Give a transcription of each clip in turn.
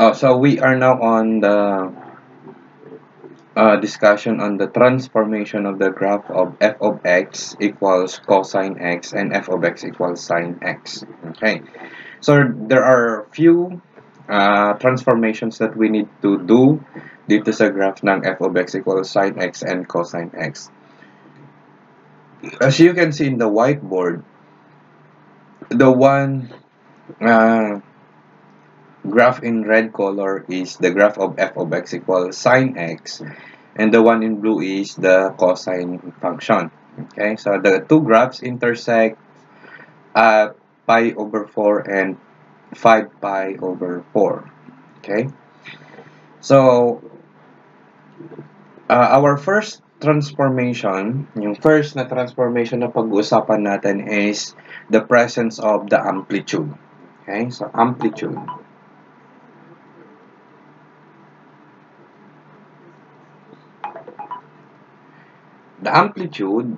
Oh, so we are now on the uh, discussion on the transformation of the graph of f of x equals cosine x and f of x equals sine x. Okay, so there are a few uh, transformations that we need to do dito sa graph ng f of x equals sine x and cosine x. As you can see in the whiteboard, the one uh, graph in red color is the graph of f of x equals sine x and the one in blue is the cosine function. Okay so the two graphs intersect at pi over 4 and 5 pi over 4 okay so uh, our first transformation yung first na transformation na pag-uusapan natin is the presence of the amplitude. Okay so amplitude the amplitude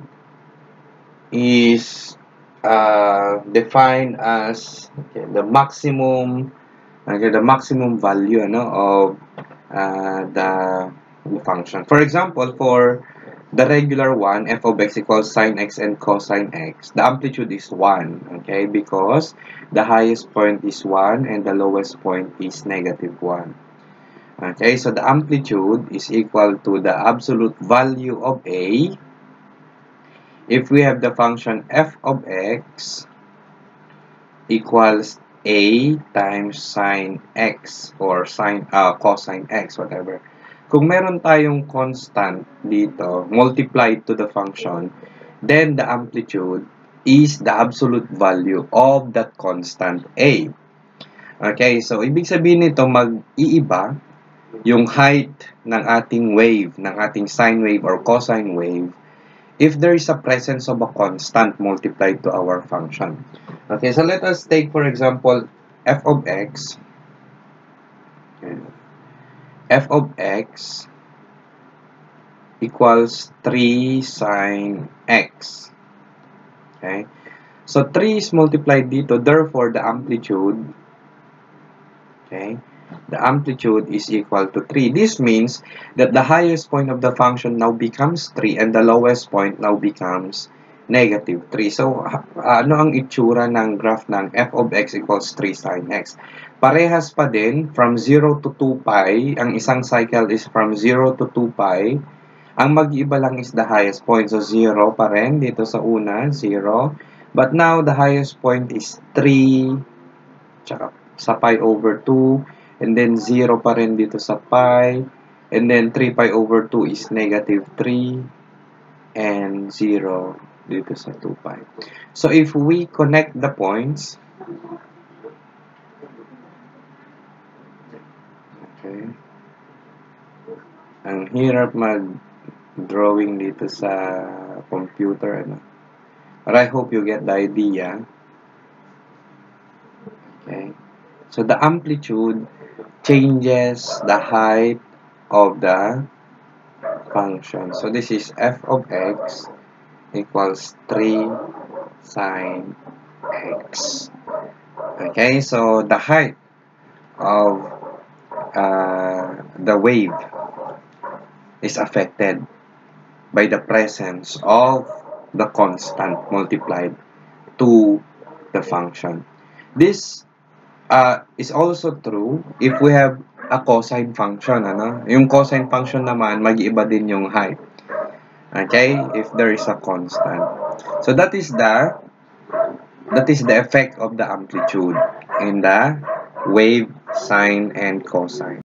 is uh, defined as okay, the maximum okay, the maximum value ano, of uh, the function. For example, for the regular one, f of x equals sine x and cosine x, the amplitude is 1, okay, because the highest point is 1 and the lowest point is negative 1. Okay, so the amplitude is equal to the absolute value of A if we have the function f of x equals A times sine x or sine, uh, cosine x, whatever. Kung meron tayong constant dito, multiplied to the function, then the amplitude is the absolute value of that constant A. Okay, so ibig sabihin nito mag-iiba yung height ng ating wave, ng ating sine wave or cosine wave, if there is a presence of a constant multiplied to our function. Okay, so let us take, for example, f of x. F of x equals 3 sine x. Okay? So, 3 is multiplied dito. Therefore, the amplitude okay, the amplitude is equal to 3. This means that the highest point of the function now becomes 3 and the lowest point now becomes negative 3. So, ano ang itsura ng graph ng f of x equals 3 sine x? Parehas pa din from 0 to 2 pi. Ang isang cycle is from 0 to 2 pi. Ang mag-iiba lang is the highest point. So, 0 pa rin dito sa una, 0. But now, the highest point is 3 tsaka sa pi over 2 and then 0 pa rin dito sa pi, and then 3 pi over 2 is negative 3, and 0 dito sa 2 pi. So if we connect the points, okay, ang hirap mag-drawing dito sa computer, ano. But I hope you get the idea. Okay. So the amplitude changes the height of the function. So this is f of x equals 3 sine x. Okay, so the height of uh, the wave is affected by the presence of the constant multiplied to the function. This uh, is also true if we have a cosine function. Ano? Yung cosine function naman, mag-iba din yung height. Okay? If there is a constant. So that is the that is the effect of the amplitude in the wave sine and cosine.